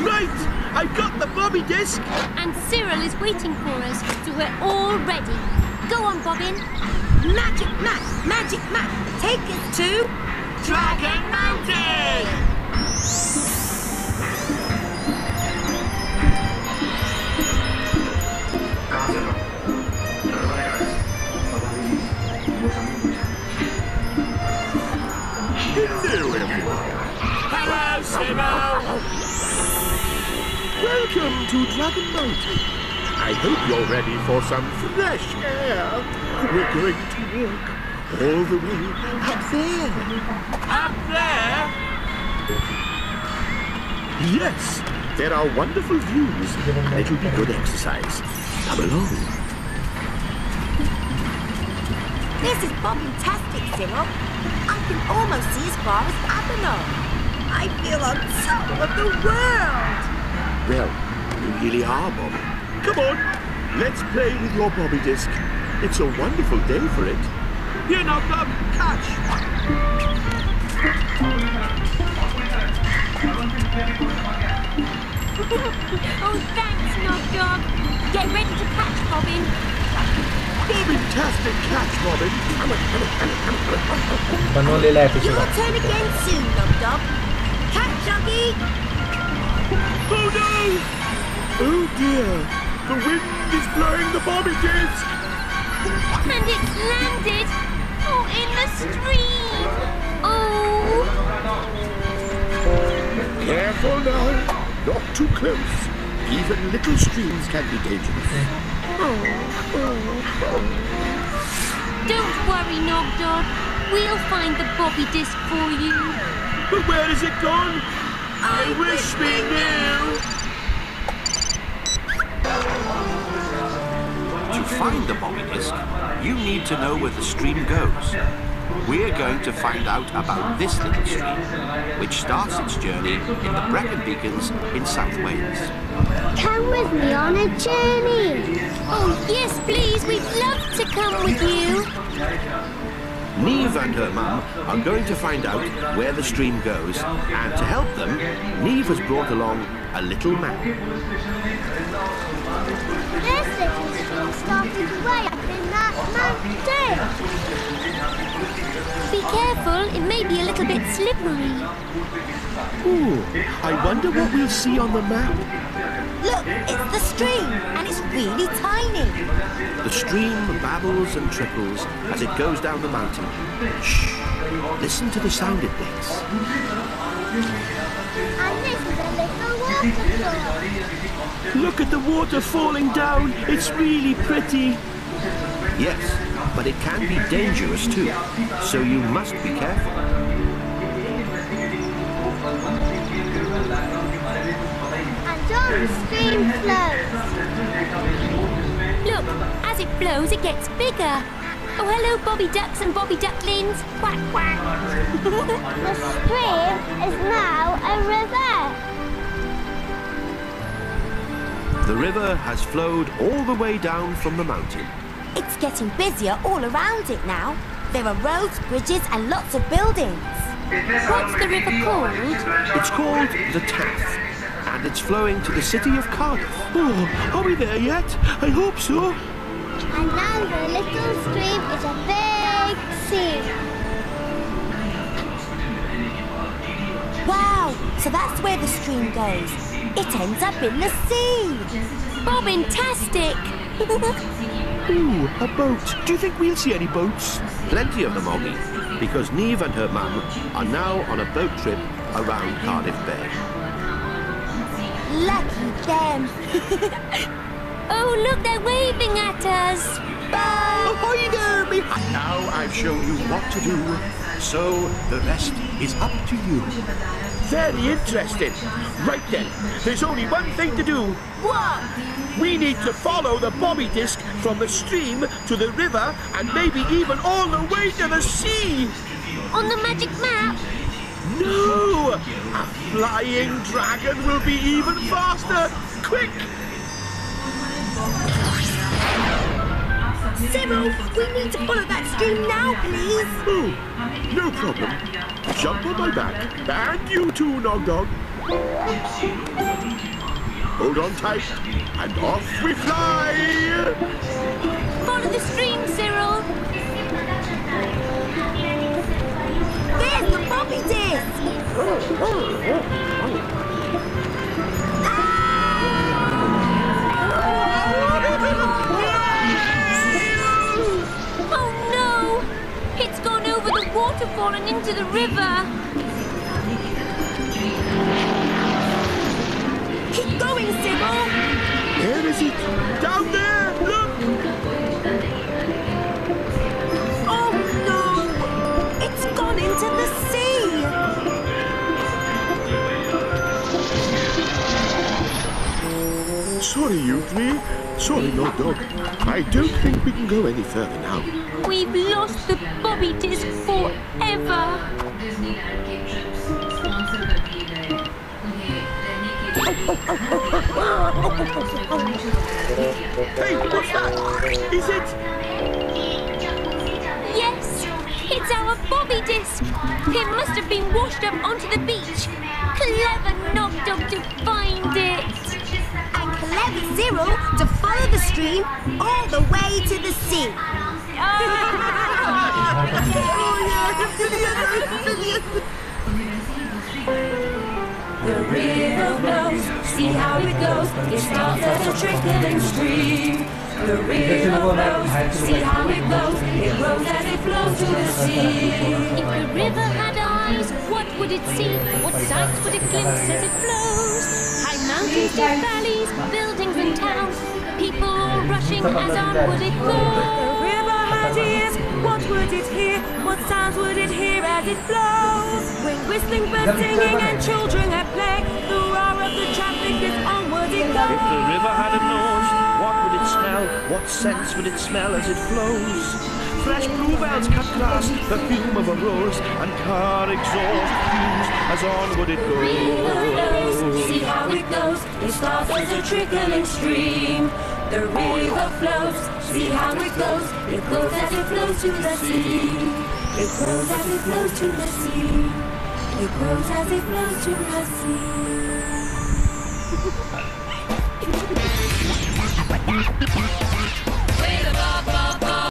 Right! I've got the bobby disc! And Cyril is waiting for us, so we're all ready. Go on, Bobbin. Magic map, magic map, take us to Dragon Mountain! To Dragon Mountain. I hope you're ready for some fresh air. We're going to walk all the way up there. Up there? Yes, there are wonderful views. It'll be good exercise. Come along. This is Bobby-tastic, Cyril. I can almost see as far as Babylon. I feel on top of the world. Well, you really are, Bobby. Come on, let's play with your Bobby disc. It's a wonderful day for it. Here now, Bob, catch! oh, thanks, Nog Dog. Get ready to catch Bobbin. Bobbin-tastic catch, Bobbin. But no lila episode. Your turn again soon, Nog Dog. Catch, Juggy. Oh, no! Oh dear! The wind is blowing the Bobby disc! And it's landed. Oh, in the stream. Oh. Careful now! Not too close. Even little streams can be dangerous. Don't worry, Nogdog. We'll find the Bobby disc for you. But where has it gone? I wish we knew! To find the Bobby disc, you need to know where the stream goes. We're going to find out about this little stream, which starts its journey in the Brecon Beacons in South Wales. Come with me on a journey. Oh, yes, please. We'd love to come with you. Neve and her mum are going to find out where the stream goes, and to help them, Neve has brought along a little map. Be a little bit slippery. Ooh, I wonder what we'll see on the map. Look, it's the stream, and it's really tiny. The stream babbles and trickles as it goes down the mountain. Shh! Listen to the sound it makes. And this is a little waterfall. Look at the water falling down. It's really pretty. Yes, but it can be dangerous too, so you must be careful. And on the stream flows. Look, as it flows, it gets bigger. Oh, hello, Bobby Ducks and Bobby Ducklings. Quack, quack. The stream is now a river. The river has flowed all the way down from the mountain. It's getting busier all around it now. There are roads, bridges, and lots of buildings. What's the river called? It's called the Taff, and it's flowing to the city of Cardiff. Oh, are we there yet? I hope so. And now the little stream is a big sea. Wow, so that's where the stream goes. It ends up in the sea. Bobbin-tastic. Ooh, a boat. Do you think we'll see any boats? Plenty of them, Oggy, because Neve and her mum are now on a boat trip around Cardiff Bay. Lucky them. Oh, look, they're waving at us. Bye. Oh, Ahoy there, me. Now I've shown you what to do, so the rest is up to you. Very interesting. Right then, there's only one thing to do. What? We need to follow the bobby disc from the stream to the river and maybe even all the way to the sea. On the magic map. No! A flying dragon will be even faster. Quick! Cyril, we need to follow that stream now, please. Oh, no problem. Jump on my back. And you too, Nog Dog. Hold on tight, and off we fly! Follow the stream, Cyril. There's the disc. River. Keep going, Cyril. Where is it? Down there! Look! Oh no! It's gone into the sea. Sorry, you three. Sorry, Nog Dog. I don't think we can go any further now. We've lost the Bobby disc forever. Hey, what's that? Is it? Yes, it's our Bobby disc. It must have been washed up onto the beach. Clever Nog Dog to find it. And clever Cyril to follow the stream all the way to the sea. The river flows, see how it goes. It starts as a trickling stream. The river flows, see how it goes. It grows as it flows to the sea. If the river had eyes, what would it see? What sights would it glimpse as it flows? High mountains, deep valleys, buildings and towns. People all rushing as on would it The go? river had ears, what would it hear? What sounds would it hear as it flows? When whistling birds singing and children at play, the roar of the traffic is onward it goes. If the river had a nose, what would it smell? What scents would it smell as it flows? Fresh bluebells cut grass, perfume of a rose, and car exhaust fumes as onward it goes. See how it goes. It starts as a trickling stream. The river flows. See how it goes. It grows as it flows to the sea. It grows as it flows to the sea. It grows as it flows to the sea. Bob